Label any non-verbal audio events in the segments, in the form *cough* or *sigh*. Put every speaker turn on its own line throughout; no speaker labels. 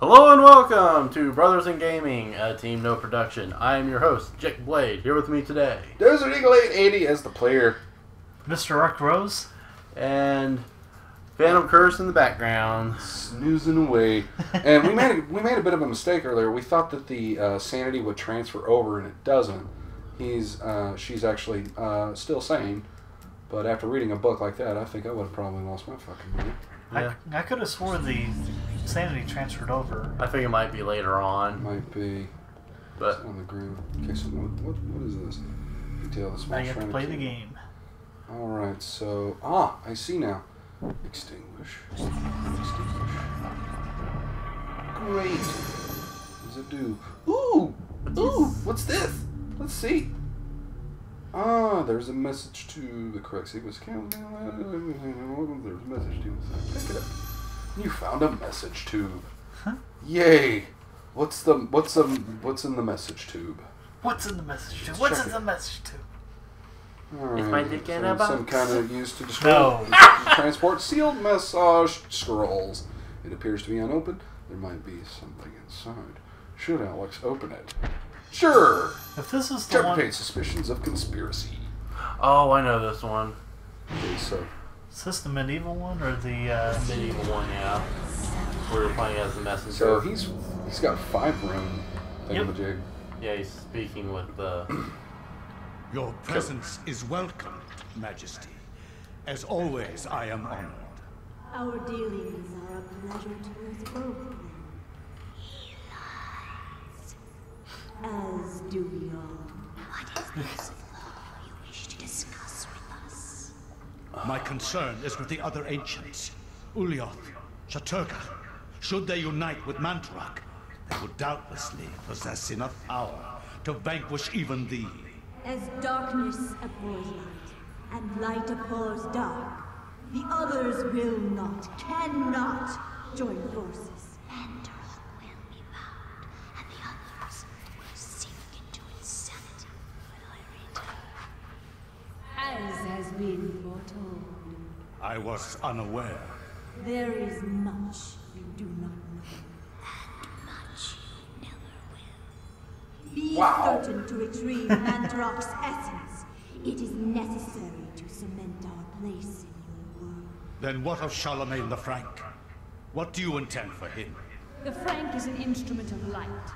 Hello and welcome to Brothers in Gaming, a TeamNO Production. I am your host, Jake Blade, here with me today.
Desert Eagle 880 as the player.
Mr. Rock Rose?
And Phantom Curse in the background.
Snoozing away. And we made a, we made a bit of a mistake earlier. We thought that the uh, sanity would transfer over, and it doesn't. He's uh, she's actually uh, still sane, but after reading a book like that, I think I would have probably lost my fucking mind.
Yeah.
I, I could have sworn the sanity transferred over.
I think it might be later on,
Might be
but
on the ground. Okay, so what, what, what is this? Detail the
Now
small
you have to play
of
the game.
All right, so ah, I see now. Extinguish. Extinguish. Great. What does it do? Ooh, ooh. What's this? Let's see. Ah, there's a message to the correct sequence. Countdown. There's a message to. Pick it up. You found a message tube.
Huh?
Yay! What's the what's the what's in the message tube?
What's in the message tube? What's in the message tube?
Alright,
my dick in a
some, some kind of used to destroy
No. *laughs*
transport sealed message scrolls. It appears to be unopened. There might be something inside. Should Alex open it? Sure.
If this is the one,
Interpret suspicions of conspiracy.
oh, I know this one.
Okay, so
is this the medieval one or the? Uh,
Medieval one, yeah. We were playing as the messenger.
so he's he's got five rune
Yep.
thingamajig.
yeah, he's speaking with the. *clears throat*
Your presence is welcome, Majesty. As always, I am honored.
Our dealings are a pleasure to us both. As do we all.
My concern is with the other ancients. Ulyaoth, Chattur'gha. Should they unite with Mantorok, they would doubtlessly possess enough power to vanquish even thee.
As darkness abhors light, and light abhors dark, the others will not, cannot join forces.
Mantorok will be bound, and the others will sink into insanity when I return.
As has been foretold,
I was unaware.
there is much you do not know.
And much you never will.
Be
Wow.
certain to retrieve Mantorok's *laughs* essence. It is necessary to cement our place in your world.
Then what of Charlemagne the Frank? What do you intend for him?
The Frank is an instrument of light.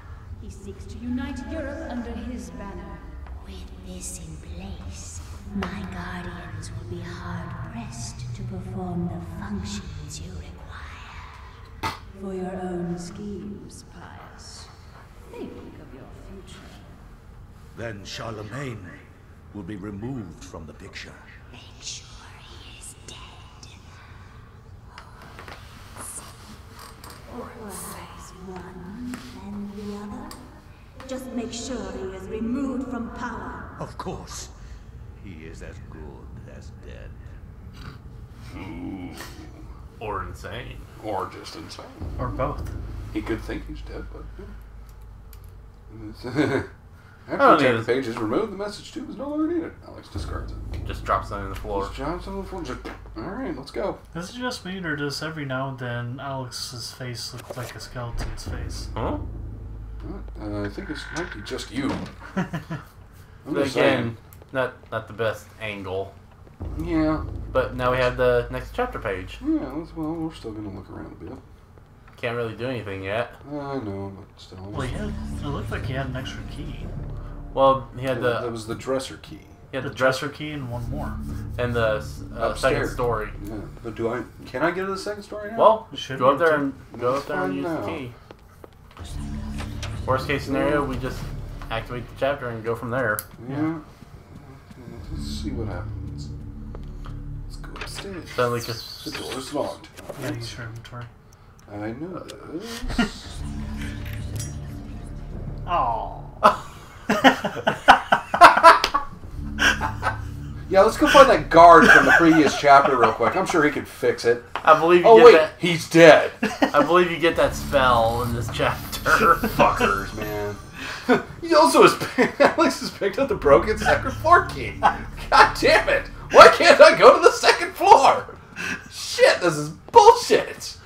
He seeks to unite Europe under his banner.
With this in place, my guardians will be hard pressed to perform the functions you require.
For your own schemes, Pious. Think of your future.
Then Charlemagne will be removed from the picture.
Make sure he is dead.
Perhaps one and the other. Just make sure he is removed from power.
Of course. He is as good as dead.
Or insane.
Or just insane.
or both?
He could think he's dead, but. yeah. *laughs*
don't
After
need
chapter
it.
page is removed, the message tube is no longer needed. Alex discards it.
Just drops it on the floor.
Just jumps on the floor. Just, all right, let's go.
Is it just me, or does every now and then Alex's face look like a skeleton's face?
Huh?
Uh, I think it might be just you. *laughs* I'm just
again, not not the best angle.
Yeah,
But now we have the next chapter page.
yeah. Let's, well, we're still gonna look around a bit.
Can't really do anything yet.
I know, but still.
Well, he had, it looked like he had an extra key.
Well, he had
that
the
was the dresser key.
he had
The
the dresser
dresser key and one more.
and the uh, second story.
Yeah, but do I? Can I get to the second story now?
Well,
Should
go up there and go up there and use
Find
the key. Worst case scenario, we just activate the chapter and go from there.
yeah. Let's see what happens. Let's go upstairs.
Suddenly, just
The door's locked.
Yeah, use your inventory.
I know *laughs* this.
Oh. *laughs*
yeah, let's go find that guard from the previous chapter real quick. I'm sure he could fix it.
I believe you
Oh
get
wait,
that.
he's dead.
I believe you get that spell in this chapter.
Fuckers, man. He also has *laughs* Alex has picked up the broken second floor key. God damn it! Why can't I go to the second floor? Shit, this is bullshit.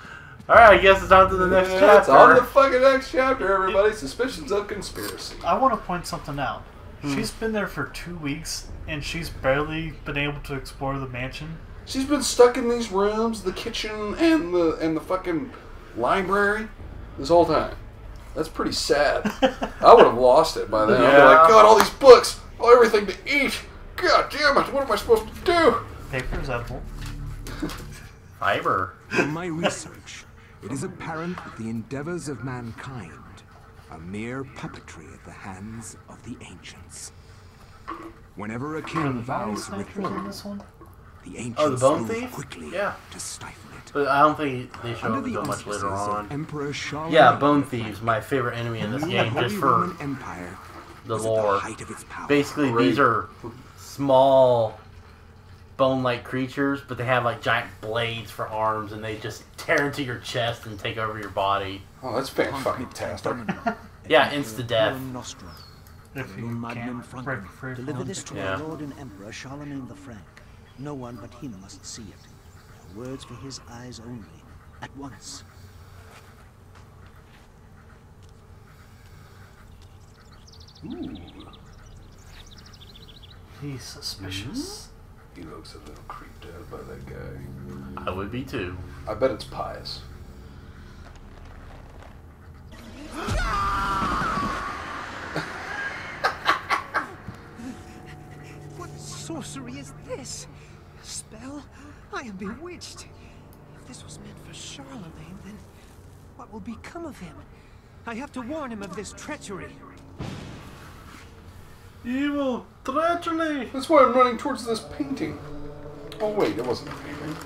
All right, I guess it's on to the next
Yeah,
chapter.
It's on the fucking next chapter, everybody. Suspicions of conspiracy.
I want to point something out.
Hmm.
She's been there for two weeks, and she's barely been able to explore the mansion.
She's been stuck in these rooms, the kitchen, and the and the fucking library this whole time. That's pretty sad. *laughs* I would have lost it by then. I'd be like, God, all these books, all everything to eat. God damn it! What am I supposed to do?
Paper's edible. *laughs*
Fiber.
From my research, it is apparent that the endeavors of mankind are mere puppetry at the hands of the ancients. Whenever a king
body
vows
snipers
the ancients
Oh, the bone
move
thief?
quickly
Yeah.
to stifle it.
But I don't think they show
Under
up
the
until much later on.
Emperor Charlemagne,
Yeah, Bone Thieves, my favorite enemy in this
the
game, just for
Roman Empire
the lore.
the height of its power.
Basically,
Great.
these are small bone-like creatures, but they have like giant blades for arms, and they just tear into your chest and take over your body.
Oh, that's fucking fantastic. *laughs*
Yeah, insta-death.
Nostra.
If you can't break
Franklin.
free from
Deliver this to
Yeah.
our Lord and Emperor Charlemagne the Frank. No one but him must see it. Words for his eyes only. At once.
He's suspicious. Hmm?
He looks a little creeped out by that guy.
I would be too.
I bet it's Pious.
What sorcery is this? A spell? I am bewitched. If this was meant for Charlemagne, then what will become of him? I have to warn him of this treachery.
Evil treachery.
That's why I'm running towards this painting. Oh wait, it wasn't a painting.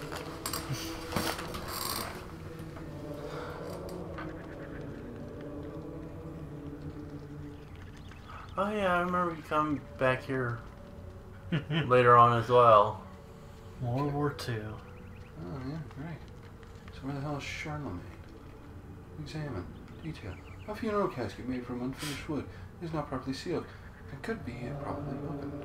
Oh yeah, I remember you come back here *laughs* later on as well.
World War II.
Oh yeah, right. So where the hell is Charlemagne? Examine. Detail. A funeral casket made from unfinished wood is not properly sealed. It could be probably opened.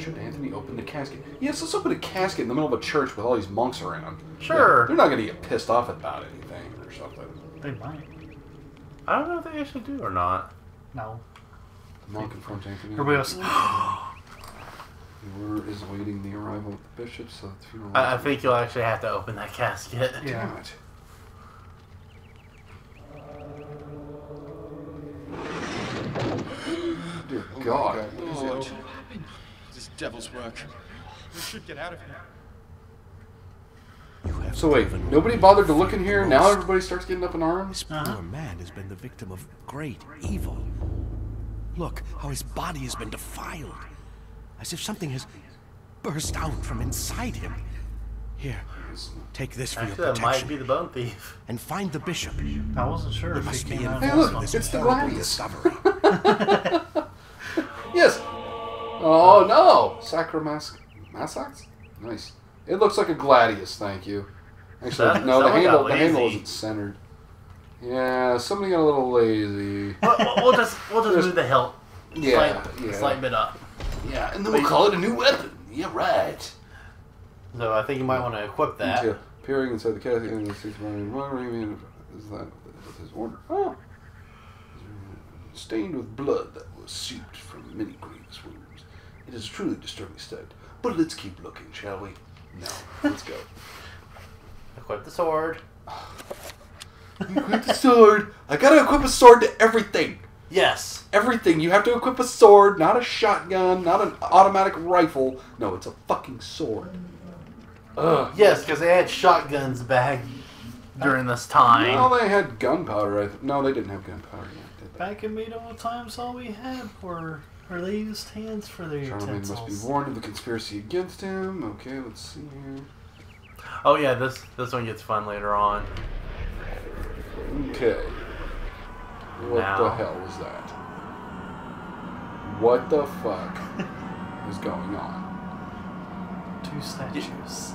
Should Anthony open the casket? Yes, let's open a casket in the middle of a church with all these monks around.
Sure.
They're not going to get pissed off about anything or something.
They might.
I don't know if they actually do or not.
No.
The monk informs Anthony.
Everybody else. *gasps* *gasps* *gasps*
The is awaiting the arrival of the bishop, so the funeral.
I, I think you'll actually have to open that casket.
Yeah.
Damn it. Dear God.
Lord. This devil's work. We should get out of here.
So wait, nobody bothered to look in here. Now everybody starts getting up in arms.
This poor uh-huh. man has been the victim of great evil. Look how his body has been defiled, as if something has burst out from inside him. Here, take this for
Actually,
your
that might be the bone thief.
and find the bishop.
I wasn't sure
We
if
must
he
be
came out
involved
of
look,
in this
it's the
horrible
Gladius.
discovery. *laughs*
Yes. Oh no, Sacromask Massax? Nice. It looks like a gladius. Thank you. Actually,
That-
no, the handle the handle isn't centered. Yeah, somebody got a little lazy.
we'll, we'll- we'll just we'll just
Just-
move the hilt.
Yeah,
slight,
yeah.
slight bit up.
Yeah, and then we'll call it a new weapon. Yeah, right.
So I think you might want to equip that.
Until peering inside the casket and the six running is that with his order? Oh. Stained with blood that was seeped from many grievous wounds. It is a truly disturbing sight. But let's keep looking, shall we? No. Let's go. *laughs*
Equip the sword. *sighs*
equip the sword. I gotta equip a sword to everything.
Yes.
Everything. You have to equip a sword, not a shotgun, not an automatic rifle. No, it's a fucking sword. Ugh.
Yes, because they had shotguns back during this time.
Well, they had gunpowder. I no, they didn't have gunpowder yet, did they?
Back in medieval times, all we had were, or they used hands for their
Charlemagne must be warned of the conspiracy against him. Okay, let's see here.
Oh yeah, this this one gets fun later on.
Okay. What
Now.
the hell was that? What the fuck *laughs* is going on?
Two statues.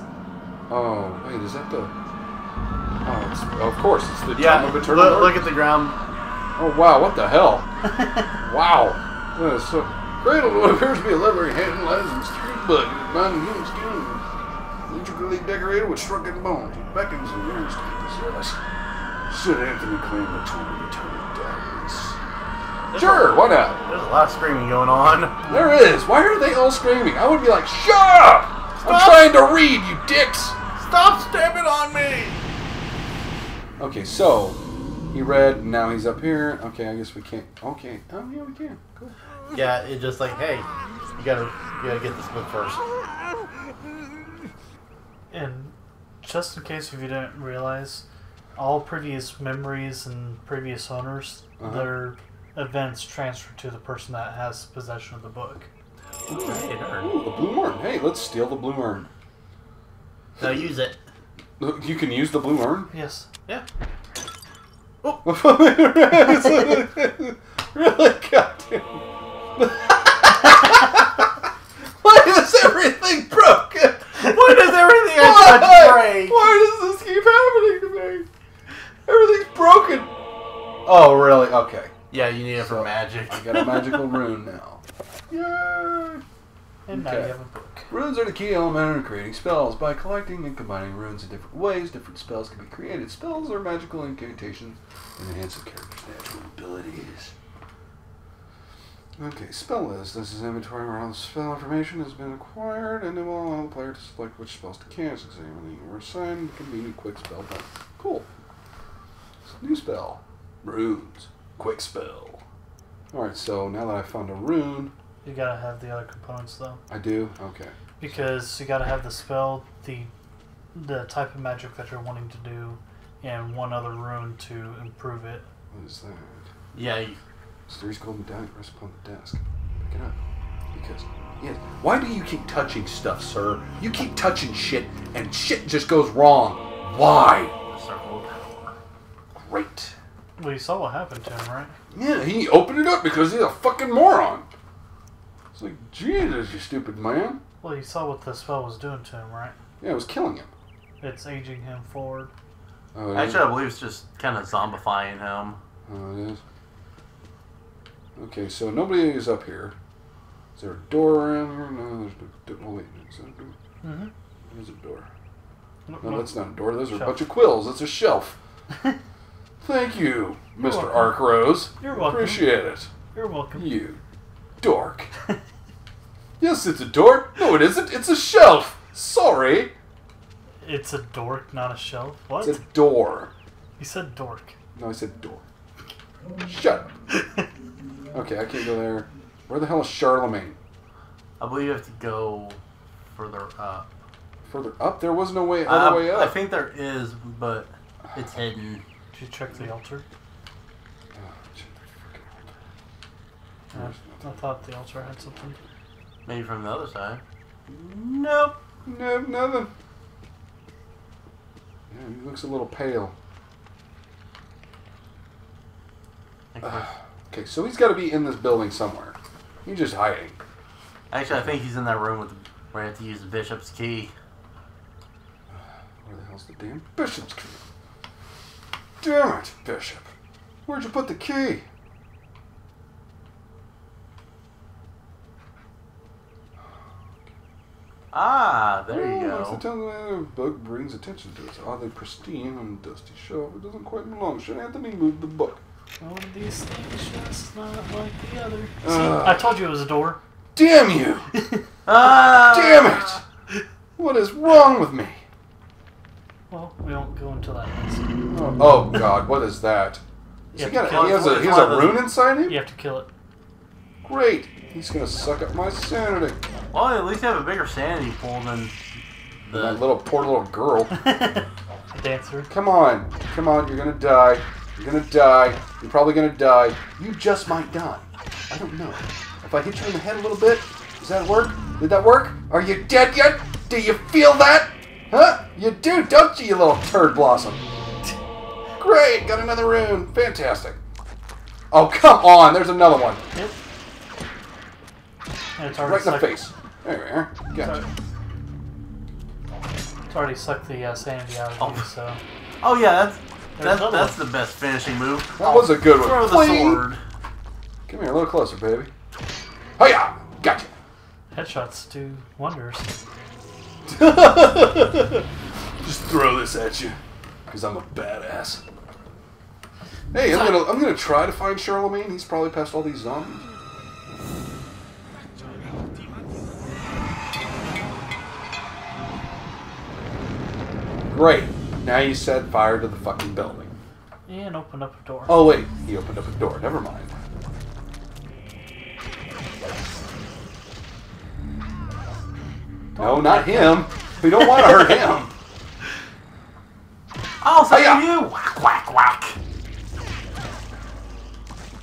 Oh, wait, is that the. Oh, it's, of course, it's the
Yeah,
Tomb of
look,
Eternal
look
Darkness.
at the ground.
Oh, wow, what the hell? *laughs* wow. That is so. Cradle what appears to be a leathery hand lies in street bug, bound in human skin, intricately decorated with shrunken bones. It beckons and yearns to be possessed. Should Anthony claim the time to turn darkness? Sure, why not?
There's a lot of screaming going on.
There is. Why are they all screaming? I would be like, shut up! I'm trying to read, you dicks!
Stop stabbing on me!
Okay, so he read. Now he's up here. Okay, I guess we can't. Okay. Oh yeah, we can. Cool.
Yeah, it's just like, hey, you gotta, you gotta get this book first.
And just in case if you didn't realize, all previous memories and previous owners,
Uh-huh.
their events transfer to the person that has possession of the book.
Hey.
Ooh, the blue urn. Hey, let's steal the blue urn.
Now use it.
You can use the blue urn.
Yes.
Yeah. Oh. *laughs* *laughs*
really? Goddamn. *laughs* Why is everything broken?
Why does everything I
Why?
touch break?
Why does this keep happening to me? Everything's broken. Oh, really? Okay.
Yeah, you need it for magic.
I got a magical rune now. *laughs* Yay!
And now you have a book.
Runes are the key element in creating spells. By collecting and combining runes in different ways, different spells can be created. Spells are magical incantations and enhance a character's natural abilities. Okay, spell list. This is inventory where all the spell information has been acquired, and it will allow the player to select which spells to cast, examining or assign the convenient quick spell button. Cool. New spell. Runes. Quick spell. Alright, so now that I found a rune,
You gotta have the other components though,
I do? Okay.
because you gotta have the spell, the the type of magic that you're wanting to do, and one other rune to improve it.
What is that?
Yeah, you,
Mysterious golden medallion rests upon the desk. Pick it up. Because, yes. Why do you keep touching stuff, sir? You keep touching shit, and shit just goes wrong. Why?
the circle of power.
Great.
Well, you saw what happened to him, right?
Yeah, he opened it up because he's a fucking moron. It's like, Jesus, you stupid man.
Well, you saw what the spell was doing to him, right?
Yeah, it was killing him.
It's aging him forward.
Oh, it is?
Actually, I believe it's just kind of zombifying him.
Oh, it is. Okay, so nobody is up here. Is there a door around here? No, there's no door. Oh, wait, is that a door?
Mm-hmm.
There's a door.
No,
No, that's not a door. Those are a bunch of quills. That's a shelf. *laughs* Thank you,
You're
Mr.
welcome.
Arkrose.
You're welcome.
Appreciate it.
You're welcome.
You dork. *laughs* yes, it's a door. No, it isn't. It's a shelf. Sorry.
It's a dork, not a shelf. What?
It's a door.
You said dork.
No, I said door. Shut up. Okay, I can't go there. Where the hell is Charlemagne?
I believe you have to go further up.
Further up? There was no way other
Uh,
way up.
I think there is, but it's hidden.
Did you check the altar?
Oh, the freaking
Yeah. I thought the altar had something.
Maybe from the other side. Nope.
No, nothing. Yeah, he looks a little pale. *sighs* Okay, so he's got to be in this building somewhere. He's just hiding.
Actually, I think he's in that room with the, where I have to use the bishop's key. *sighs*
Where the hell's the damn bishop's key? Damn it, bishop. Where'd you put the key?
Ah, there you
Oh, it's
go.
the time the book brings attention to its oddly pristine and dusty shelf. It doesn't quite belong. Should Anthony move the book?
One of these things just not like the other. See, I told you it was a door.
Damn you! *laughs*
Ah!
Damn it! What is wrong with me?
Well, we don't go into that next.
Oh, oh God, what is that? He,
have
got,
to
he has a,
It's
he has a
of
rune inside him?
You have to kill it.
Great. He's gonna suck up my sanity.
Well, at least you have a bigger sanity pool than
That
the.
little poor little girl. *laughs*
The dancer.
Come on, come on. You're gonna die. You're gonna die. You're probably gonna die. You just might die. I don't know. If I hit you in the head a little bit, does that work? Did that work? Are you dead yet? Do you feel that? Huh? You do, don't you, you little turd blossom? *laughs* Great, got another rune. Fantastic. Oh, come on. There's another one.
Yep. And it's already
Right in the face. There we are. Gotcha.
It's already sucked the uh, sanity out of you, so.
Oh yeah, that's
There's
that's, that's the best finishing move.
That was a good one.
Throw the
Fling.
sword.
Come here, a little closer, baby. Oh Hiya! Gotcha.
Headshots do wonders. *laughs*
Just throw this at you, because I'm a badass. Hey, I'm gonna I'm gonna try to find Charlemagne. He's probably past all these zombies. Great. Now you set fire to the fucking building.
And open up a door.
Oh wait, he opened up a door. Never mind. No, not him. We don't want to hurt him. *laughs*
I'll save
Hiya.
Uh, you! Whack, whack, whack.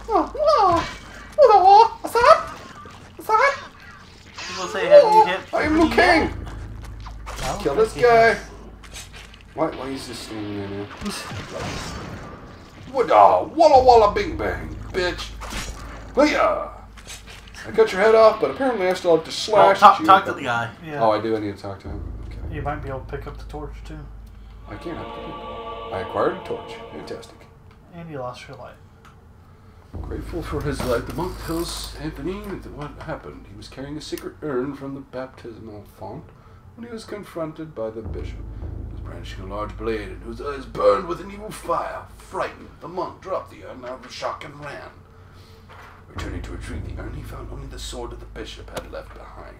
Oh, oh, oh, what's up? What's up?
People say, have you hit
I am Liu Kang.
Oh,
Kill this oh, guy. Why, why is this standing there now? What? Oh, uh, walla walla bing bang, bitch. Hiya. I cut your head off, but apparently I still have to
Well,
slash
talk,
you.
talk to the guy.
Yeah.
Oh, I do. I need to talk to him. Okay.
You might be able to pick up the torch too.
I can't have to. I acquired a torch. Fantastic.
And you lost your light.
Grateful for his life, the monk tells Anthony that what happened. He was carrying a secret urn from the baptismal font when he was confronted by the bishop. He was brandishing a large blade and whose eyes burned with an evil fire. Frightened, the monk dropped the urn out of shock and ran. Returning to retrieve the urn, he found only the sword that the bishop had left behind.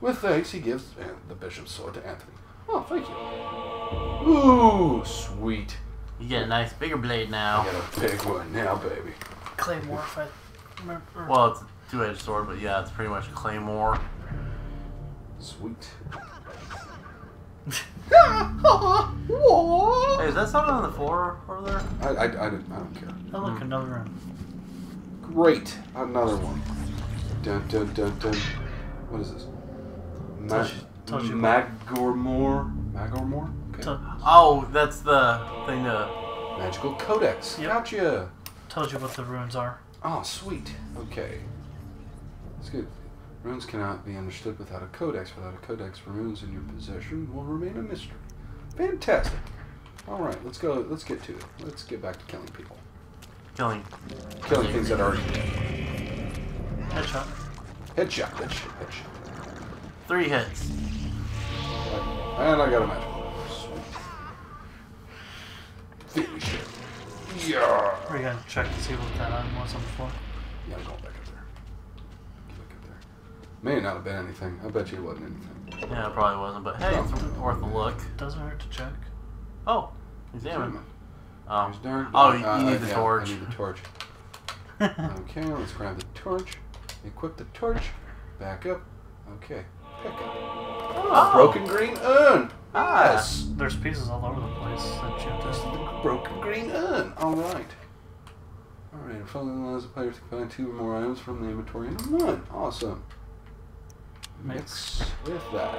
With thanks, he gives uh, the bishop's sword to Anthony. Oh, thank you. Ooh, sweet.
You get a nice bigger blade
I
now.
got a big one now, baby.
Claymore, if I remember.
Well, it's a two-edged sword, but yeah, it's pretty much a claymore.
Sweet.
Hey, is that something on the floor over there?
I, I, I, didn't, I don't care.
oh, look, another room.
Great. Another one. Dun dun dun dun. What is this? Ma-
tells
Magormor? Magormor? Okay.
Oh, that's the thing to.
Magical Codex.
Yep.
Gotcha.
Tells you what the runes are.
Oh, sweet. Okay. That's good. Runes cannot be understood without a codex. Without a codex, runes in your possession will remain a mystery. Fantastic. All right, let's go. Let's get to it. Let's get back to killing people.
Killing.
Killing things that are
Headshot.
headshot. Headshot. Headshot.
Three hits.
And I got a magic. Sweet. Finish it. Yeah.
We're gonna check to see what that item was on the floor.
Yeah, I'm going back up there. Look up there. May not have been anything. I bet you it wasn't anything.
Yeah, it probably wasn't, but hey, it's worth a look.
Doesn't hurt to check.
Oh, examine. Oh,
There's dark.
oh, you,
uh,
you
uh,
need the
yeah,
torch.
I need the torch. *laughs* okay, let's grab the torch. Equip the torch. Back up. Okay. Pick up.
Oh.
Broken green urn.
Ah.
Yes.
There's pieces all over the place that you have
Just
to.
the broken green urn. All right. All right. If only allows the player to combine two or more items from the inventory into one. Awesome. Mix with that.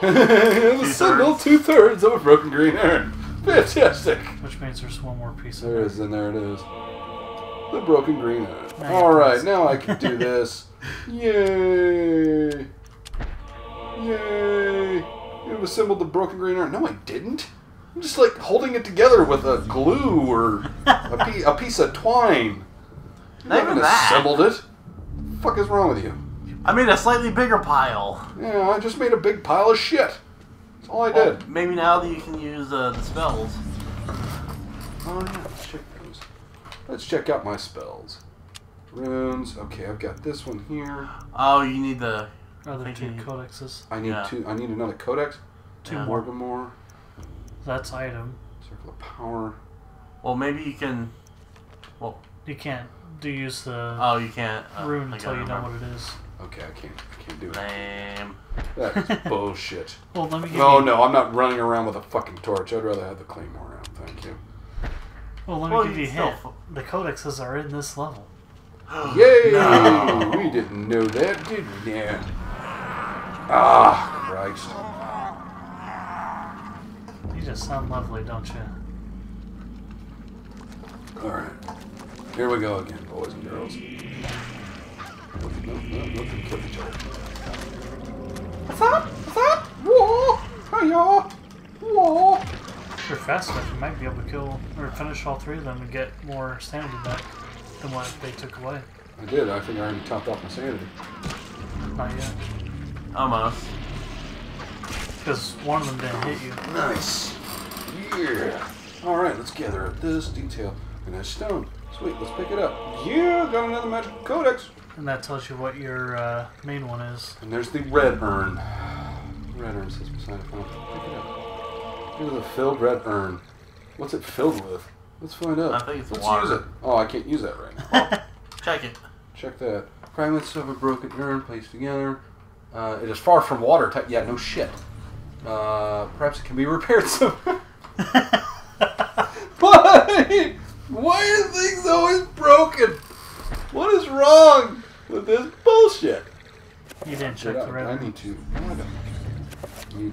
*laughs* the symbol two thirds of a broken green urn. Fantastic.
Which means there's one more piece.
There it is, and there it is. The broken green urn.
Now
All right,
press-
now I *laughs* can do this. Yay! Yay! You've assembled the broken green urn. No, I didn't. I'm just like holding it together with a glue or a, *laughs* pe- a piece of twine. You
Not
haven't
even that.
assembled it. The fuck is wrong with you?
I made a slightly bigger pile.
Yeah, I just made a big pile of shit. That's all I did.
Maybe now that you can use uh, the spells.
Oh yeah, let's check those. Let's check out my spells. Runes. Okay, I've got this one here.
Oh, you need the.
Other two
need-
codexes.
I need
Yeah.
two. I need another codex.
Two
Yeah.
more.
Morgamore.
That's item.
Circle of power.
Well, maybe you can. Well,
You can't do you use the
oh, you can't. Uh,
rune
I
until
gotta
you know what it is.
Okay, I can't. I can't do it.
Lame.
That is *laughs* bullshit.
Well, let me give
No,
you.
no, I'm not running around with a fucking torch. I'd rather have the claymore out. Thank you.
Well, let me
Well,
give you a
you still
hint. The codexes are in this level. *gasps*
Yay!
No.
We didn't know that, did we? Now. Ah, Christ.
You just sound lovely, don't you?
All right. Here we go again, boys and girls. What's up? What's up? Whoa! Hiya! Whoa!
If you're fast enough, you might be able to kill or finish all three of them and get more sanity back than what they took away.
I did. I think I already topped off my sanity.
Not yet.
Almost.
Because one of them didn't hit you.
Nice. Yeah. All right, let's gather up this detail. Organized stone. Sweet, let's pick it up. Yeah, got another magic codex.
And that tells you what your uh, main one is.
And there's the red urn. Red urn sits beside it. Oh, pick it up. Here's a filled red urn. What's it filled with? Let's find out.
I think it's
Let's
water.
use it. Oh, I can't use that right now. *laughs*
Check it.
Check that. Fragments of a broken urn placed together. Uh, it is far from water type. Yeah, no shit. Uh, perhaps it can be repaired *laughs* some. *laughs* Why? Why are things always broken? What is wrong with this bullshit?
You didn't check
Did I,
the red
I need to. No, I don't. Need-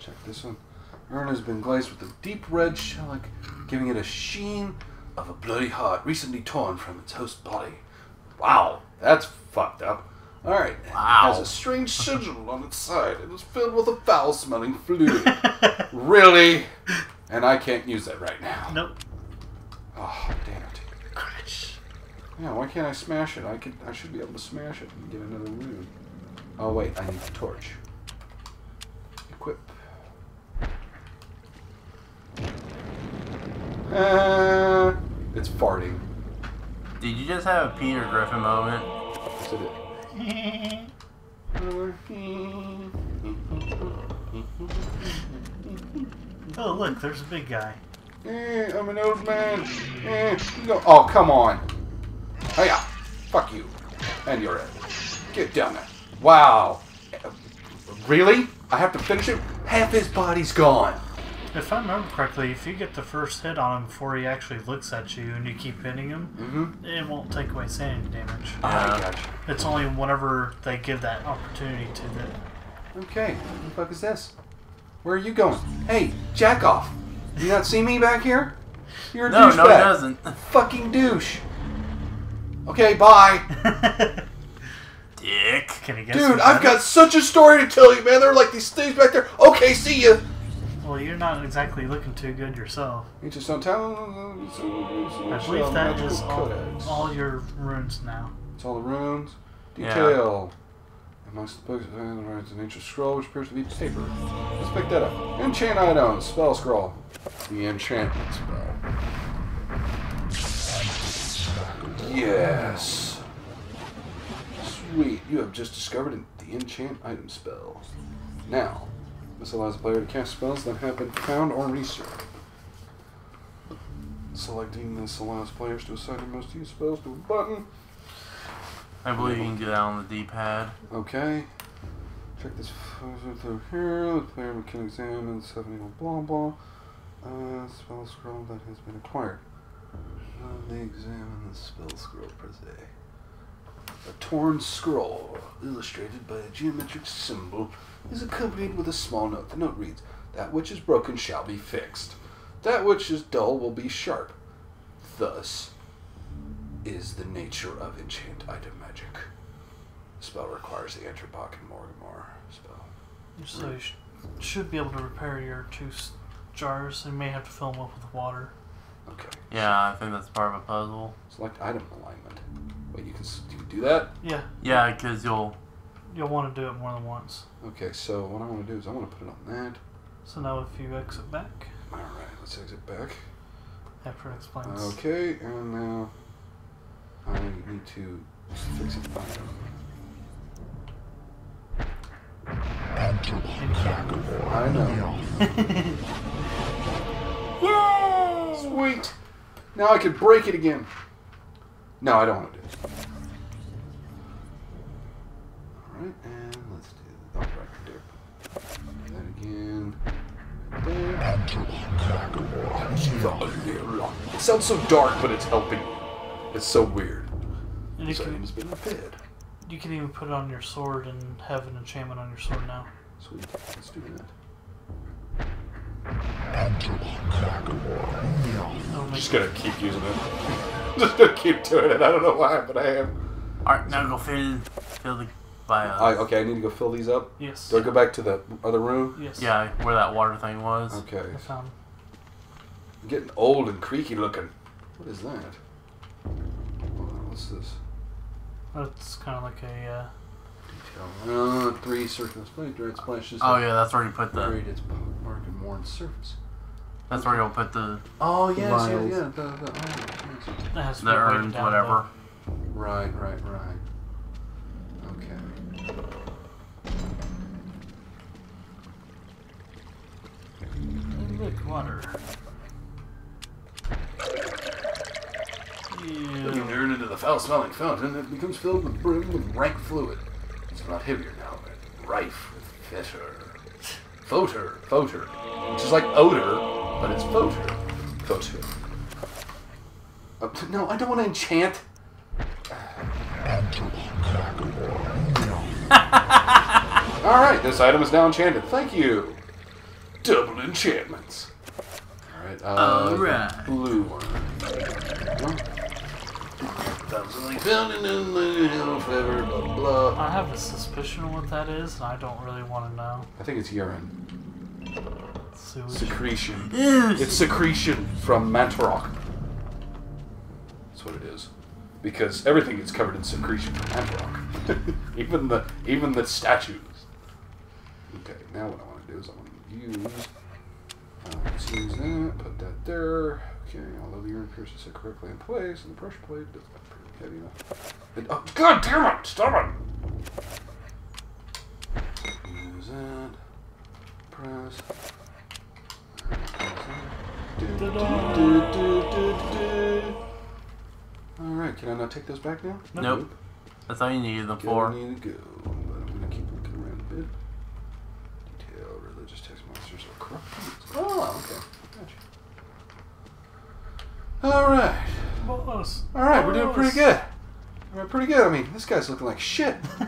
Check this one. Urn has been glazed with a deep red shellac, giving it a sheen of a bloody heart recently torn from its host body. Wow, that's fucked up. Alright, it has a strange sigil on its side. It is filled with a foul smelling fluid. really? And I can't use that right now. *laughs*
Nope.
Oh, damn it. Yeah, why can't I smash it? I could. I should be able to smash it and get another rune. Oh wait, I need the torch. Equip. Uh, it's farting.
Did you just have a Peter Griffin moment?
Yes, it is.
Oh, look, there's a big guy.
Eh, I'm an old man. Eh, go. Oh, come on. Hiya. Fuck you. And you're it. Get down there. Wow. Really? I have to finish it? Half his body's gone.
If I remember correctly, if you get the first hit on him before he actually looks at you and you keep hitting him,
Mhm.
it won't take away sanity damage.
I gotcha.
It's only whenever they give that opportunity to that.
Okay, what the fuck is this? Where are you going? Hey, jack off! Do you not see me back here? You're a
No,
douchebag.
no, he doesn't.
Fucking douche. Okay, bye. *laughs*
Dick.
Can you guess?
Dude, I've got
is?
such a story to tell you, man. There are like these things back there. Okay, see ya.
Well, you're not exactly looking too good yourself.
You just don't tell.
I believe that is all, all your runes now.
It's all the runes.
Yeah.
Detail. Amongst the books, writes an ancient scroll which appears to be paper. Let's pick that up. Enchant items. Spell scroll. The enchantment spell. Yes. Sweet. You have just discovered the enchant item spell. Now, this allows the player to cast spells that have been found or researched. Selecting this allows players to assign their most used spells to a button.
I believe you can do that on the D-pad.
Okay. Check this photo through here. The player can examine the 70 blah blah. Uh, spell scroll that has been acquired. Uh, they examine the spell scroll per se. A torn scroll, illustrated by a geometric symbol, is accompanied with a small note. The note reads, That which is broken shall be fixed. That which is dull will be sharp. Thus is the nature of enchant item magic. The spell requires the Antorbok and Morgamor spell.
So you should be able to repair your two jars. You may have to fill them up with water.
Okay.
Yeah, I think that's part of a puzzle.
Select item alignment. Wait, you can, s- you can do that?
Yeah,
Yeah, because you'll.
you'll want to do it more than once.
Okay, so what I want to do is I want to put it on that.
So now if you exit back,
Alright, let's exit back.
after it explains.
Okay, and now I need to fix it. I know. *laughs* Yay! Sweet! Now I can break it again. No, I don't want to do it. Alright, and let's do oh, right there. Do that again. There. It sounds so dark, but it's helping me. It's so weird.
And you
This
can,
item has been repaired.
you can even put it on your sword and have an enchantment on your sword now.
Sweet. Let's do that.
That'll make
Just gonna keep using it. *laughs* Just gonna keep doing it. I don't know why, but I am.
Alright, now go fill, fill the bios.
I, okay, I need to go fill these up.
Yes.
Do I go back to the other room?
Yes.
Yeah, where that water thing was.
Okay.
I found.
I'm getting old and creaky looking. What is that? What's this?
That's kind of like a. Uh,
Uh, three circular splash, red splashes.
Oh, yeah, that's where you put the-
Buried its mark and worn surface.
That's where you'll put the
Oh yes, yeah,
vials.
yeah. The, the, oh, yes.
That has to
the
be weighted
urns,
down,
whatever.
Right, right, right. Okay.
Lick water.
When you turn into the foul-smelling fountain, it becomes filled with brim with rank fluid. It's not heavier now, but rife with fetor. Foter, foter. Which is like odor, but it's foter. Foter. Uh, no, I don't want to enchant. *laughs* Alright, this item is now enchanted. Thank you. Double enchantments. Alright, uh,
Alright.
blue one. Thousand like fountain in the blah blah.
I have a suspicion what that is, and I don't really want to know.
I think it's urine.
Sewage.
Secretion.
Yes.
It's secretion from Mantorok. That's what it is. Because everything is covered in secretion from Mantorok. *laughs* even the even the statues. Okay, now what I want to do is I want to use uh, let's use that, put that there. Okay, although the urine pierces it correctly in place, and the pressure plate does not pretty heavy enough. It, oh, God damn it! Stop it! Use that. Press. Alright, can I not take those back now?
Nope. That's all you needed them
Good,
for.
I need to go, but I'm gonna keep looking around a bit. Detail, religious text monsters are corrupt. Oh, okay. Gotcha. Alright.
Boss.
Alright, we're doing pretty good. We're pretty good. I mean, this guy's looking like shit. *laughs*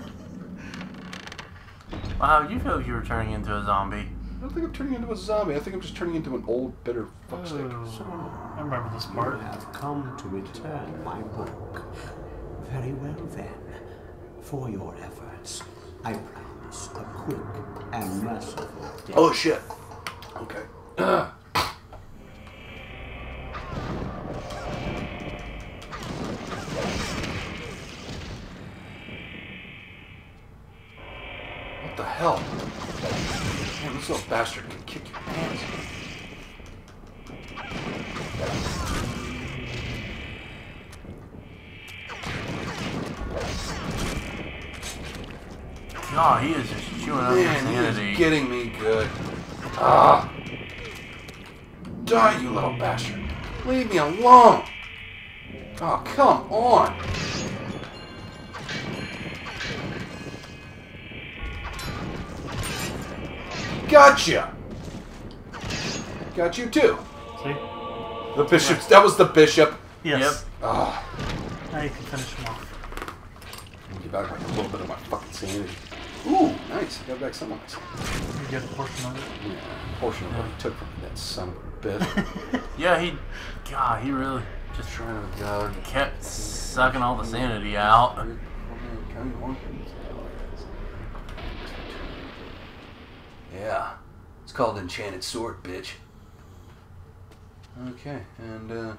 Wow, you feel like you were turning into a zombie.
I don't think I'm turning into a zombie. I think I'm just turning into an old, bitter fuckstick.
Oh, I remember this part.
You have come to return my book. Very well then. For your efforts, I promise a quick and merciful death.
Oh shit. Okay. *clears throat* bastard can kick your ass.
God, he is just chewing up
Man, he is getting me good. Ah. Die, you little bastard. Leave me alone. Oh, come on. Gotcha. Got you too.
See?
The bishop's. That was the bishop.
Yes.
Ah.
Now you can finish him off.
Get back like a little bit of my fucking sanity. Ooh, nice. Got back some of my sanity.
You get a portion of it.
Yeah, portion of what he took from me, that son of a bitch. *laughs*
Yeah, he. God, he really just
trying to go.
kept sucking all the sanity out.
Yeah. It's called Enchanted Sword, bitch. Okay, and, uh,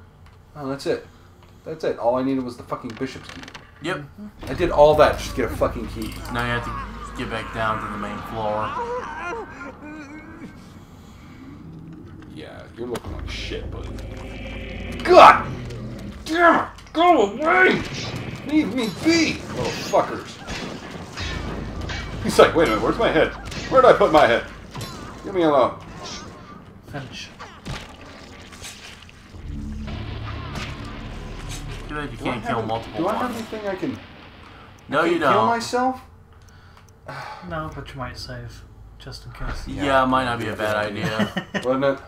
oh, that's it. That's it. All I needed was the fucking bishop's key.
Yep.
I did all that just to get a fucking key.
Now you have to get back down to the main floor.
Yeah, you're looking like shit, buddy. God! Damn it! Go away! Leave me be, little fuckers. He's like, wait a minute, where's my head? Where did I put my head? Leave me alone.
Finish.
Too bad you
Do
can't
I
kill
have-
multiple
Do I have anything I can?
No,
I can
you don't.
Kill myself?
No, but you might save. Just in case.
Yeah, it might not be a bad idea.
Wouldn't it?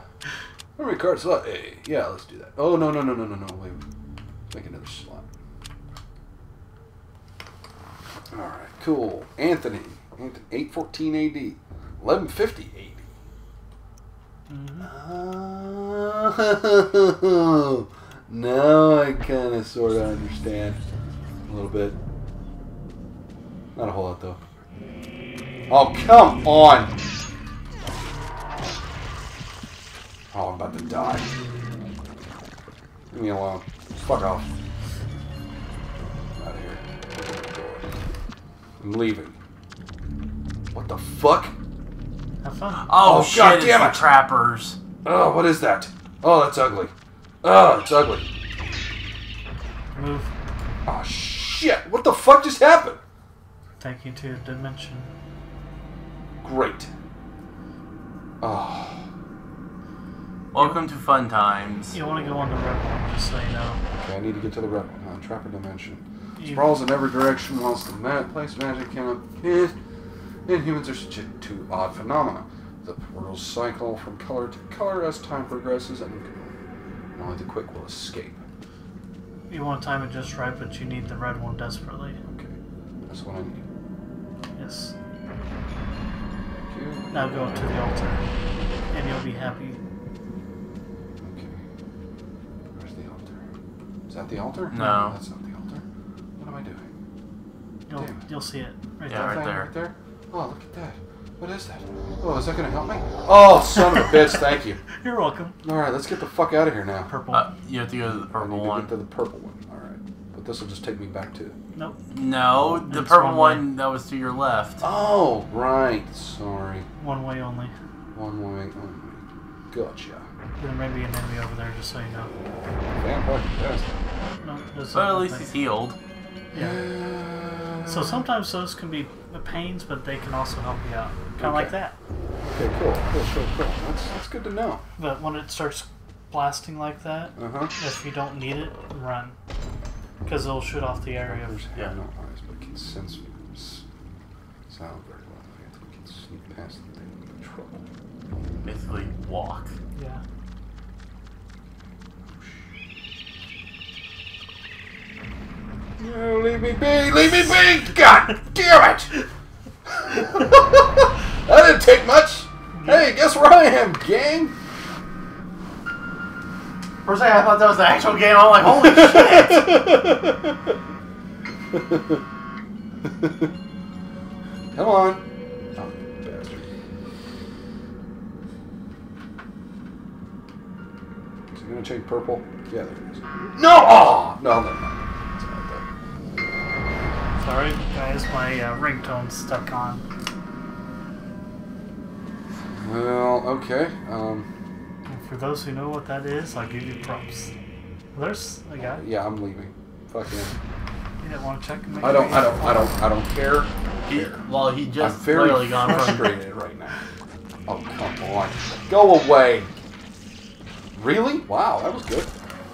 How many cards slot? Hey, yeah, let's do that. Oh no no no no no no! Wait, let's make another slot. All right, cool. Anthony, Anthony, eight fourteen A.D., eleven fifty A.D. Oh, mm-hmm. *laughs* now I kind of sort of understand a little bit. Not a whole lot though. Oh come on! Oh, I'm about to die. Leave me alone. Fuck off. Out of here. I'm leaving. What the fuck?
Have fun.
Oh,
Oh,
shit,
God
it's
damn
the
it.
trappers.
Oh, what is that? Oh, that's ugly. Oh, it's ugly.
Move.
Oh, shit. What the fuck just happened?
Take you to a dimension.
Great. Oh.
Welcome to fun times.
You want to go on the red one, just so you know.
Okay, I need to get to the red one, huh? Trapper Dimension.
You-
Sprawls in every direction whilst the ma- place magic cannot eh. Hit. And humans are subject to odd phenomena. The portals cycle from color to color as time progresses, and only the quick will escape.
You want to time it just right, but you need the red one desperately.
Okay, that's what I need.
Yes.
Thank you.
Now go to the altar, and you'll be happy.
Okay. Where's the altar? Is that the altar?
No.
that's not the altar. What am I doing?
You'll
Damn it.
you'll see it right
Yeah,
there.
right there.
Right there. Oh, look at that. What is that? Oh, is that gonna help me? Oh, son of a bitch! Thank you. *laughs*
You're welcome.
All right, let's get the fuck out of here now.
Purple.
Uh, you have to go to the
I
purple
need to
one.
get to the purple one. All right, but this will just take me back to.
nope.
No, the
It's
purple
one
one that was to your left.
Oh, right. Sorry.
One way only.
One way only. Gotcha.
There may be an enemy over there, just so you know.
Damn fucking best.
No,
But at
nothing.
least he's healed.
Yeah. *sighs* *laughs* So sometimes those can be pains, but they can also help you out. Kind of like that.
Okay, cool, cool, cool, cool. That's that's good to know.
But when it starts blasting like that,
Uh huh.
if you don't need it, run. Because it'll shoot off the area.
Vipers
Yeah.
no eyes, but can sense s- sound very well. They can sneak past them. They will be trouble.
Basically, walk.
Yeah.
No, leave me be! Leave me be! God damn it! *laughs* that didn't take much. Hey, guess where I am, gang?
For a second, I thought that was the actual game. I'm like, holy shit! *laughs*
Come on. Oh, bastard. Is it gonna change purple? Yeah, there it is. No! Oh! No, never mind. It's not that.
Sorry, guys, my uh, ringtone's stuck on.
Well, okay. Um,
And for those who know what that is, I'll give you props. There's a guy.
yeah, I'm leaving. Fuck him.
You didn't want to check and make
I don't. I don't. I don't. I don't care.
He, well, he
I'm
just
very
literally gone
frustrated right now. Oh come on, go away. Really? Wow, that was good.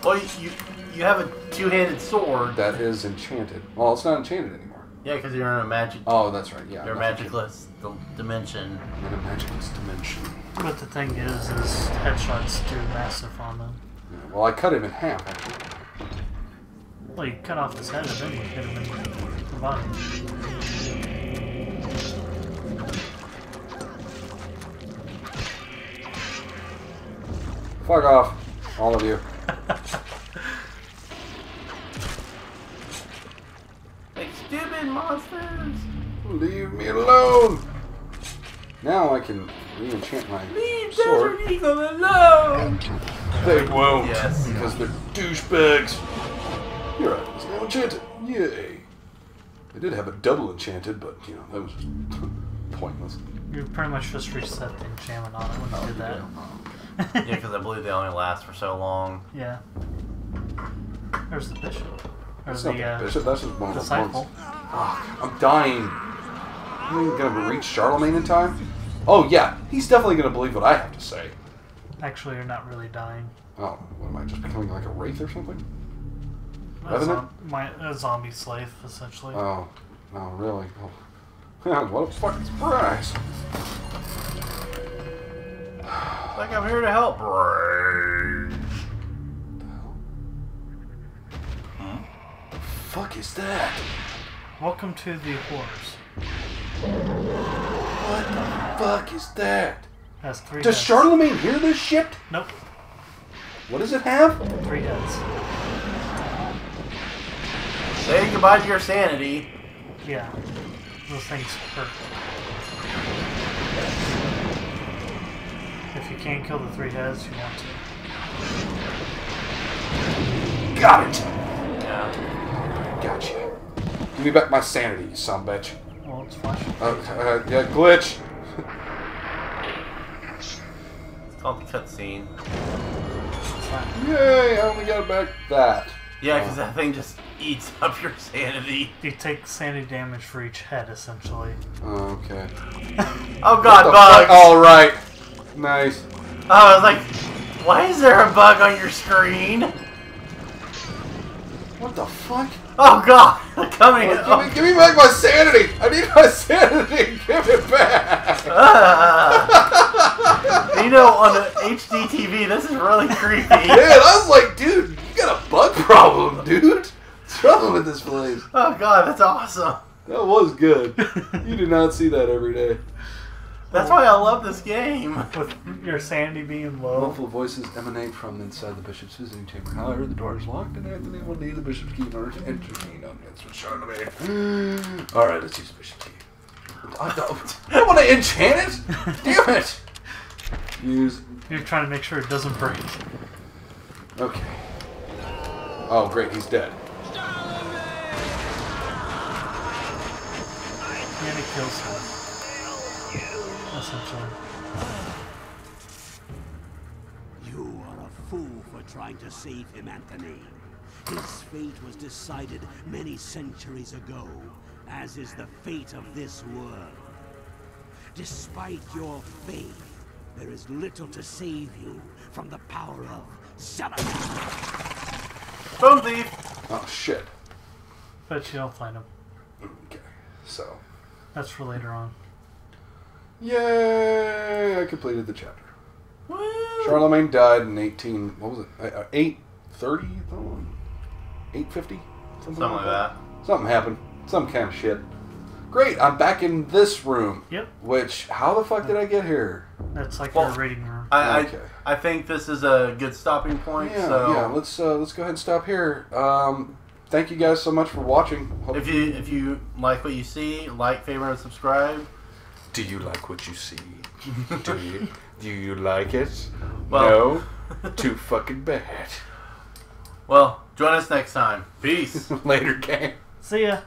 Well, you you have a two-handed sword.
That is enchanted. Well, it's not enchanted anymore.
Yeah, because you're in a magic.
Oh, that's right. Yeah,
You're a
that's
magicless d- dimension.
I'm in a magicless dimension.
But the thing is, is headshots do massive on them.
Yeah, well, I cut him in half. Actually.
Well, you cut off his head and then you hit him in the body.
Fuck off, all of you. *laughs*
Like stupid monsters.
Leave me alone. Now I can re-enchant my
Leave
sword.
Desert Eagle alone.
They won't.
Yes.
Because they're douchebags. You're right. It's now enchanted. Yay. They did have a double enchanted, but, you know, that was just *laughs* pointless.
You pretty much just reset the enchantment on it when you did that. *laughs*
yeah, because I believe they only last for so long.
Yeah. There's the bishop. Or
That's
the
not
uh,
bishop, that's just one of the
disciple.
monks. Fuck, I'm dying. Am I gonna reach Charlemagne in time? Oh, yeah. He's definitely gonna believe what I have to say.
Actually, you're not really dying.
Oh, what am I, just becoming like a wraith or something?
A, zom- my, a zombie slave, essentially.
Oh, no, really? Oh. *laughs* what a fucking surprise.
Like I'm here to help.
fuck is that?
Welcome to the horrors.
What the fuck is that?
Has three
Does
heads.
Charlemagne hear this shit?
Nope.
What does it have?
Three heads.
Say goodbye to your sanity.
Yeah. Those things hurt. If you can't kill the three heads, you want to.
Got it!
Yeah.
Gotcha. Give me back my sanity, you son of a bitch.
Well, it's flashing.
Uh, uh, yeah, glitch.
All the cutscene.
Yay! I only got back that.
Yeah, because that thing just eats *laughs* up your sanity.
You take sanity damage for each head, essentially.
Oh, okay. *laughs*
Oh god, bugs!
All right. Nice.
Oh, I was like, why is there a bug on your screen?
What the fuck?
Oh god, coming.
Oh, give, me, give me back my sanity! I need my sanity! *laughs* Give it back!
Ah. you know, on the HD TV, this is really creepy. *laughs*
Man, I was like, dude, you got a bug problem, dude. What's wrong with this place?
Oh god, that's awesome.
That was good. *laughs* you do not see that every day.
That's why I love this game. *laughs*
With your sanity being low.
Muffled voices emanate from inside the bishop's visiting chamber. However, the door is locked, and Anthony will need the bishop's key in order to enter the kingdom. That's what Charlemagne. All right, let's use the bishop's key. I don't, I don't want to enchant it. Damn it! Use.
You're trying to make sure it doesn't break.
Okay. Oh, great, he's dead.
And it kills him. Essentially.
You are a fool for trying to save him, Anthony. His fate was decided many centuries ago, as is the fate of this world. Despite your faith, there is little to save you from the power of Zelanar.
Bonethief!
Oh, shit.
Bet you don't find him.
Okay, so.
That's for later on.
Yay! I completed the chapter. Charlemagne died in 18. What was it? Uh, 830? 850? Something,
Something like that.
Something happened. Some kind of shit. Great, I'm back in this room.
Yep.
Which, how the fuck did I get here?
That's like
Well,
your reading room.
I,
Okay.
I I think this is a good stopping point.
Yeah,
so
yeah. Let's uh, let's go ahead and stop here. Um, thank you guys so much for watching. Hope
if you if you like what you see, like, favorite, and subscribe.
Do you like what you see? do you do you like it?
Well-
no, too fucking bad.
Well, join us next time. Peace. *laughs*
Later, gang.
See ya.